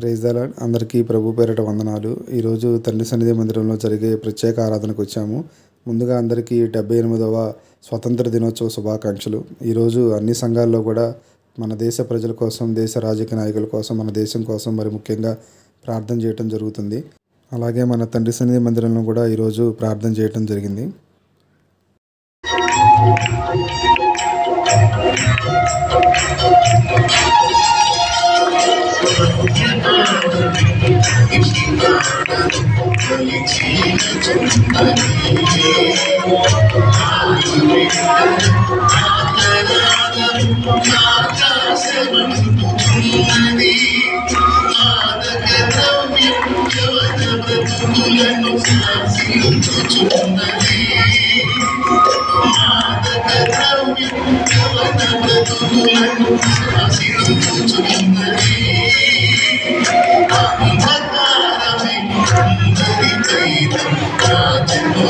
Praise దలా అందరికీ ప్రభు పేరట వందనాలు. ఈరోజు తండ్రి సన్నిధి మందిరంలో జరిగే ప్రత్యేక ఆరాధనకు వచ్చాము. ముందుగా అందరికీ డెబ్బై ఎనిమిదవ స్వతంత్ర దినోత్సవ శుభాకాంక్షలు. ఈరోజు అన్ని సంఘాల్లో కూడా మన దేశ ప్రజల కోసం దేశ రాజకీయ నాయకుల కోసం మన దేశం కోసం మరి ముఖ్యంగా ప్రార్థన చేయటం జరుగుతుంది. అలాగే మన తండ్రి సన్నిధి మందిరంలో కూడా ఈరోజు ప్రార్థన చేయటం జరిగింది. I'm not a good man. I'm not a good man. I'm not a good man.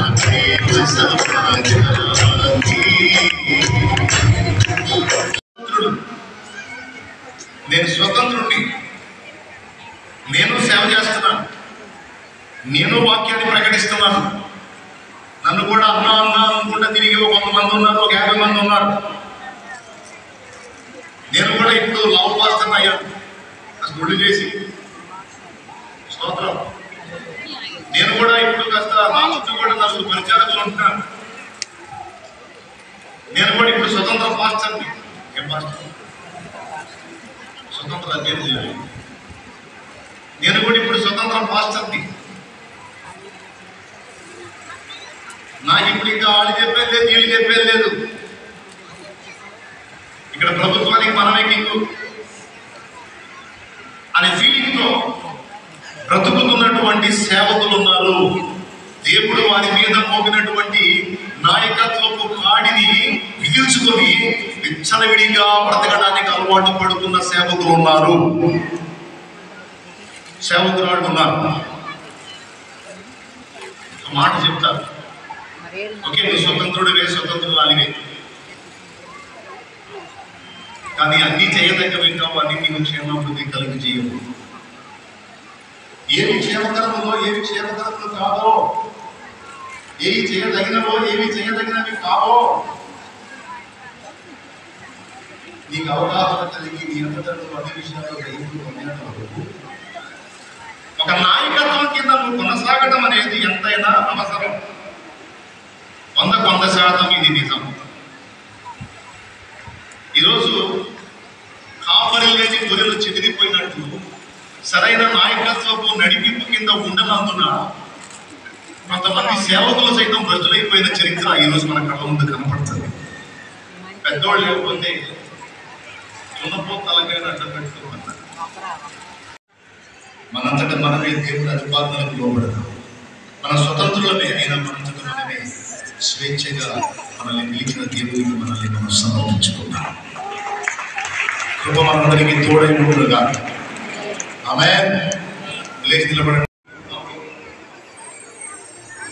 నేను స్వతంత్రుడిని నేను సేవ చేస్తున్నాను. నేను వాక్యాన్ని ప్రకటిస్తున్నాను. నన్ను కూడా అన్నా అన్నా అనుకుంటే తిరిగి ఒక మంది ఉన్నారు ఒక యాభై మంది ఉన్నారు. నేను కూడా ఇప్పుడు లవ్ పాస్తున్నా అయ్యాను. గుళ్ళు చేసి. స్తోత్రం. నేను కూడా ఇప్పుడు కాస్త నా చుట్టూ కూడా నలుగురు పరిచారకులు ఉంటున్నాను నేను కూడా ఇప్పుడు స్వతంత్ర పాస్టర్ని ఏం పాస్టర్? స్వతంత్ర అధ్యయనం నేను కూడా ఇప్పుడు స్వతంత్ర పాస్టర్ని నాకు ఇప్పుడు ఇంకా వాళ్ళు చెప్పేది లేదు వీళ్ళు చెప్పేది లేదు. ఇక్కడ ప్రభుత్వానికి మనమే కింగు అనే ఫీలింగ్తో బ్రతుకుతున్నటువంటి సేవకులు ఉన్నారు. దేవుడు వారి మీద మోపినటువంటి నాయకత్వపు కాడిని విధించుకొని విచ్చలవిడిగా బ్రతకడానికి అలవాటు పడుతున్న సేవకులు ఉన్నారు. సేవకురాళ్ళు ఉన్నారు? ఒక మాట చెప్తారు ఓకే నువ్వు స్వతంత్రుడివే స్వతంత్రురాలివే. కానీ అన్ని చేయదగ్గ వింటావు అన్ని నీకు క్షేమాభివృద్ధి కలిగి చేయవు ఏమి క్షేమకరములో ఏమి క్షేమకరములు కాదో ఏవి చేయదగినవో ఏవి చేయదగినవి కావో నీకు అవగాహన కలిగి నీ అంతటా అన్ని విషయాల్లో గ్రహింపు పొందినప్పుడు ఒక నాయకత్వం కింద నువ్వు కొనసాగడం అనేది ఎంతైనా అవసరం. వంద వంద శాతం ఇది నిజం. ఈరోజు కాపరి లేని గొర్రెలు చెదిరిపోయినట్టు సరైన నాయకత్వపు నడిపింపు కింద ఉండనందున కొంతమంది సేవకులు సైతం భ్రష్టులైపోయిన చరిత్ర ఈరోజు మన కళ్ళ ముందు కనపడుతుంది. పెద్దోళ్ళు లేకపోతే చున్నపో తలకైన అడ్డం పెట్టుకోమన్నారు. మనంతట మనమే దేవుని అధిపాదనలకు లోబడతాం. మన స్వతంత్రులమే అయినా మనంతట మనమే స్వేచ్ఛగా మనల్ని పిలిచిన దేవునికి మనల్ని మనం సమర్పించుకుంటాం. కృప మనందరికీ తోడై ఉండుగా ఆమె లేచి నిలబడండి.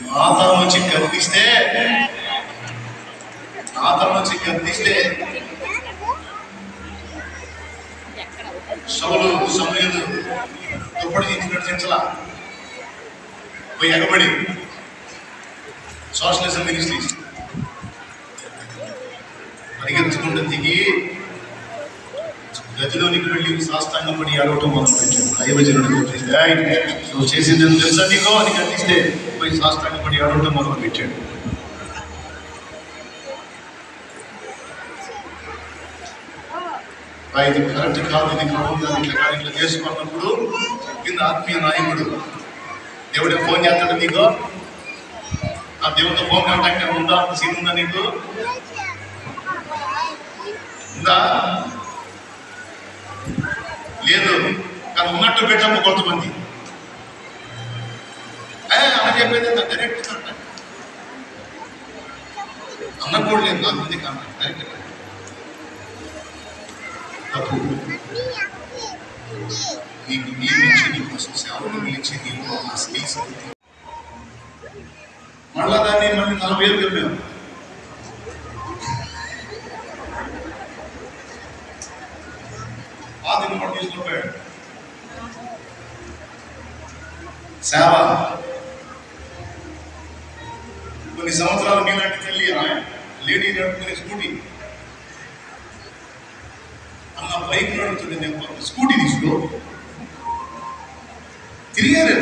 నాతరం నుంచి గర్దిస్తే నాతరం వచ్చి గర్దిస్తే సౌలు సమయంలో దుప్పటి తీసినట్టు చించలా పోయి ఎగబడి సోషలిజం మినిస్ట్రీస్ పరిగెత్తుకుంటూ దిగి గదిలోనికి వెళ్ళి సాష్టాంగపడి అడవటం మొదలు పెట్టాడు దైవజనుడు గుర్తిస్తే "ఏయ్, నువ్వు చేసింది తెలుసా నీకో? అని కనిపిస్తే పోయి శాస్త్రాన్ని పడి అడవటం మొదలు పెట్టాడు. ఇది కరెక్ట్ కాదు ఇది కాదు అని ఇట్లా ఇట్లా చేసుకున్నప్పుడు కింద ఆత్మీయ నాయకుడు దేవుడే ఫోన్ చేస్తాడు నీకు? ఆ దేవుడితో ఫోన్ కాంటాక్ట్ ఉందా? సీన్ ఉందా నీకు? ఉందా? లేదు. కానీ ఉన్నట్టు పెట్టాము కొంతమంది ఏ, అన్న చెప్పేది డైరెక్ట్ అంట అన్నప్పుడు లేదు నాకు ఉంది కానీ డైరెక్ట్ తప్పు నీకు నియమించి నీ కోసం సేవలు నిలిచి నీలో ఆ స్కిల్స్ మళ్ళా దాన్ని మళ్ళీ నలభై ఏళ్ళు వెళ్ళాం ఆ దిన కూడా తీసుకుపోయాడు సేవ. కొన్ని సంవత్సరాలు మీలాంటి తల్లి ఆమె లేడీ నడుపుకునే స్కూటీ. అన్న బైక్ నడుపుతుండే నేను స్కూటీ తీసుకో. తిరిగారు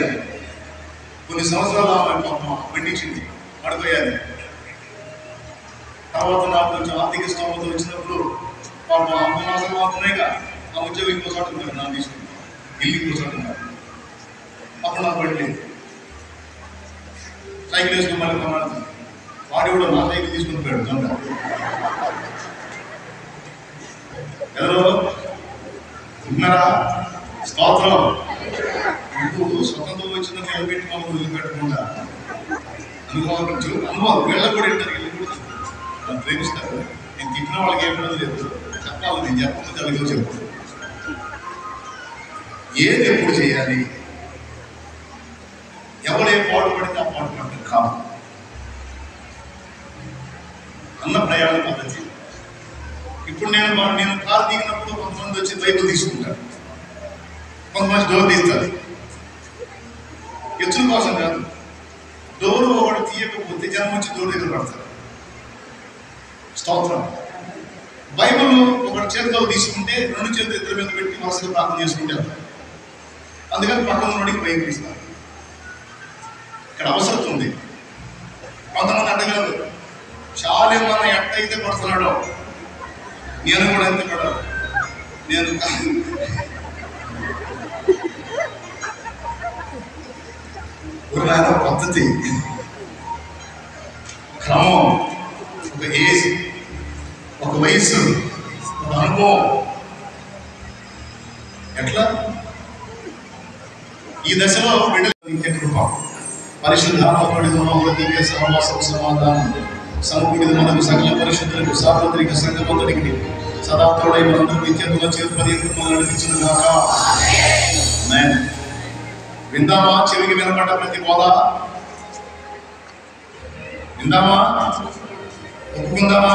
కొన్ని సంవత్సరాలు ఆమె పాపం పండించింది పడిపోయారు తర్వాత నాకు కొంచెం ఆర్థిక స్తోమత వచ్చినప్పుడు పాపం అమ్మ మాసాలు మాత్రమేగా ఆ ఉద్యోగం ఇంకో చోట ఉన్నారు తీసుకుంటాను ఇల్లు ఇంకో చోట అప్పుడు నాకు పడలేదు సైకిల్ వేసుకుని మళ్ళీ కొన్నాడు వాడు కూడా నా సైకిల్ తీసుకుని పోయాడు దొంగ. ఎవరు? ఉన్నారా? స్తోత్రం. ఇప్పుడు స్వతంత్రం వచ్చిన నిలబెట్టుకోవాలి మమ్మల్ని వదిలిపెట్టకుండా అనుభవించు అనుభవం వీళ్ళకి కూడా ఇంటారు వీళ్ళు కూడా నన్ను ప్రేమిస్తారు. నేను తిట్టిన వాళ్ళకి ఏమన్నది లేదు. చెప్పాలి నేను చెప్పకుండా అలాగే చెప్పు ఏది ఎప్పుడు చేయాలి? ఎవరే పాటు పడితే ఆ పాటు పడటం కాదు. అన్న ప్రయాణ పద్ధతి. ఇప్పుడు నేను నేను కారు దిగినప్పుడు కొంతమంది వచ్చి బైబుల్ తీసుకుంటారు. కొంతమంది డోర్ తీస్తారు. ఎత్తుల కోసం కాదు. డోర్ ఒకటి తీయకపోతే జనం వచ్చి డోర్ దగ్గర పడతారు. స్తోత్రం. బైబుల్ ఒకటి చేతిలో తీసుకుంటే రెండు చేతులు ఇద్దరి మీద పెట్టి వరుసగా ప్రార్థన చేసుకుంటే అందుకని పక్కన ఉన్నోడికి బైబిల్ ఇస్తారు. ఇక్కడ అవసరం ఉంది. కొంతమంది అడగలేదు చాలా మన ఎట్టయితే కొడుతున్నాడో. నేను కూడా ఎంత కూడా నేను పద్ధతి. క్రమం. ఒక ఏజ్. ఒక వయసు ఒక అనుభవం. ఎట్లా? ఈ దశలో బిడ్డలు కృప పరిశుద్ధాత్మకుడితో దివ్య సహవాసం సమాధానం. సమకూడిద మనకు సకల పరిశుద్ధులకు సార్వత్రిక సంగమంతుడికి సదా మనందరూ నిత్యముల చేరుపది మనం నడిపించిన గాక విందామా? చెవికి వినపడ్డ ప్రతి బోధ? విందామా? ఒప్పుకుందామా?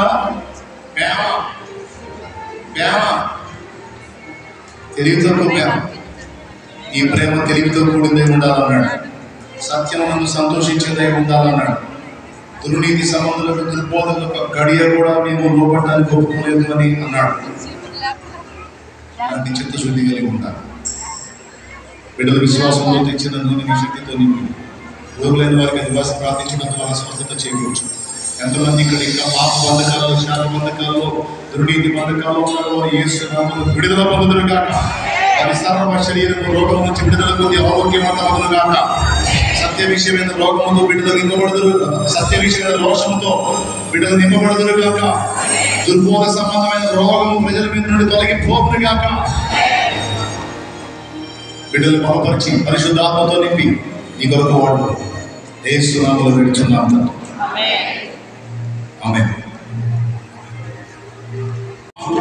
ప్రేమ ప్రేమ తెలివితో ప్రేమ ఈ ప్రేమ తెలివితో కూడిందే ఉండాలన్నాడు. సత్యమునందు సంతోషించేదై ఉండాలన్నాడు. దుర్నీతి సంబంధులకు దుర్బోధులకు గడియ కూడా మేము లోపడడానికి ఒప్పుకోలేదు అని అన్నాడు. అలాంటి చిత్తశుద్ధి కలిగి ఉండాలి. బిడ్డల విశ్వాసంలో తెచ్చిన నూనె నీ శక్తితో నింపి. ఊరులేని వారికి నివాస ప్రార్థించడం ద్వారా స్వస్థత చేయవచ్చు ఎంతమంది ఇక్కడ ఇంకా పాప బంధకాలు శాల బంధకాలు దుర్నీతి బంధకాలు ఉన్నారో. ఏ నామములో విడుదల పొందుదురు కాక వారి సర్వ శరీరము రోగం నుంచి విడుదల పొంది ఆరోగ్యం ఆరోగ్యవంతమగును కాక సత్య విషయమైన రోగముతో బిడ్డలు నింపబడుదురు. సత్య విషయమైన రోషముతో బిడ్డలు నింపబడుదురు కాక దుర్బోధ సంబంధమైన రోగము ప్రజల మీద నుండి తొలగిపోదురు కాక బిడ్డలు బలపరిచి పరిశుద్ధాత్మతో నింపి నీ కొరకు వాడు ఏసునామలో విడుచున్నాం. తండ్రి.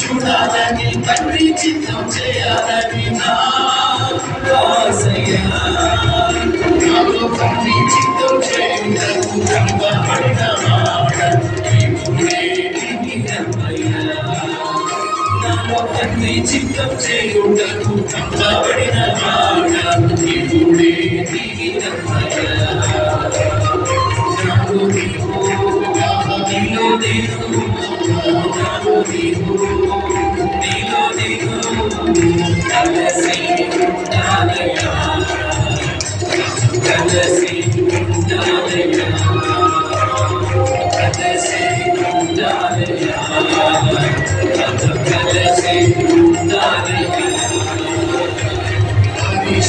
చూడాలని తండ్రి చిత్తం చేయాలని నా ఆశయా నాలో తండ్రి చిత్తం చేయుటకు పంపబడిన నాలో తండ్రి చిత్తం చేయుటకు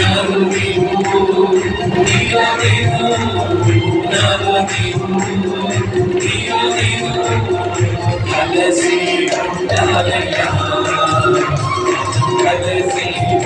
నాలో నీవు నీలో నేను నాలో నీవు నీలో నేను కలిసి ఉండాలయ్యా కలిసి ఉండాలయ్యా కలిసి నీవు మనం కలిసి ఉండాలయ్యా నీవు యేసు భక్తుడైన వాడవు ఉండాలయ్యా. పరిశుద్ధాత్ముడా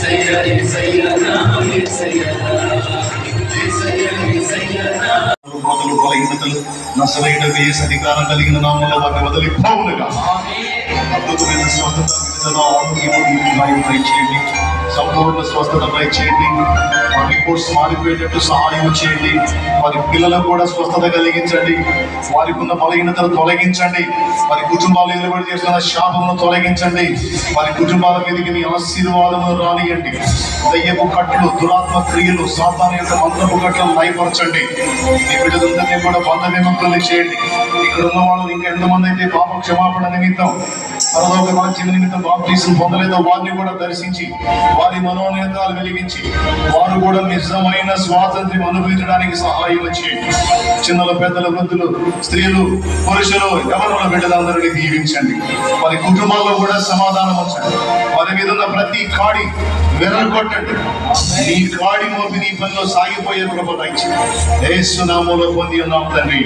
सैया सैया सैया మొదలు బలహీనతలు నష్టమైన వేసి అధికారం కలిగిన నామంలో వారిని వదిలిపోవునుగా అద్భుతమైన స్వస్థత విడుదల సంపూర్ణ స్వస్థత చేయండి. వారి రిపోర్ట్స్ మారిపోయేటట్టు సహాయం చేయండి. వారి పిల్లలకు కూడా స్వస్థత కలిగించండి. వారికి ఉన్న బలహీనతను తొలగించండి. వారి కుటుంబాలు ఎదురుబడి చేస్తున్న శాపమును తొలగించండి. వారి కుటుంబాల మీదకి మీ ఆశీర్వాదమును రానియండి. దయ్యపు కట్లు దురాత్మ క్రియలు సాతాను యొక్క మంత్రపు కట్లను లయపరచండి. మీ బిడ్డలందరినీ కూడా బంధ విముక్తుల్ని చేయండి. ఇక్కడ ఉన్న వాళ్ళు ఇంకా ఎంతమంది అయితే పాప క్షమాపణ నిమిత్తం పరలోక రాజ్యం నిమిత్తం బాప్తీసం పొందలేదో వారిని కూడా దర్శించి వారి మనోనేతాలు వెలిగించి వారు కూడా నిజమైన స్వాతంత్ర్యం అనుభవించడానికి సహాయం చేయండి చిన్నల పెద్దల వృద్ధులు స్త్రీలు పురుషులు ఎవరు బిడ్డలందరినీ దీవించండి. వారి కుటుంబాల్లో కూడా సమాధానం వచ్చండి. వారి మీద ఉన్న ప్రతి కాడి వెర్రగొట్టండి నీ కాడి మోపి నీ పనిలో సాగిపోయే కృప దయచేయండి. యేసు పొంది ఉన్నాం తండ్రి.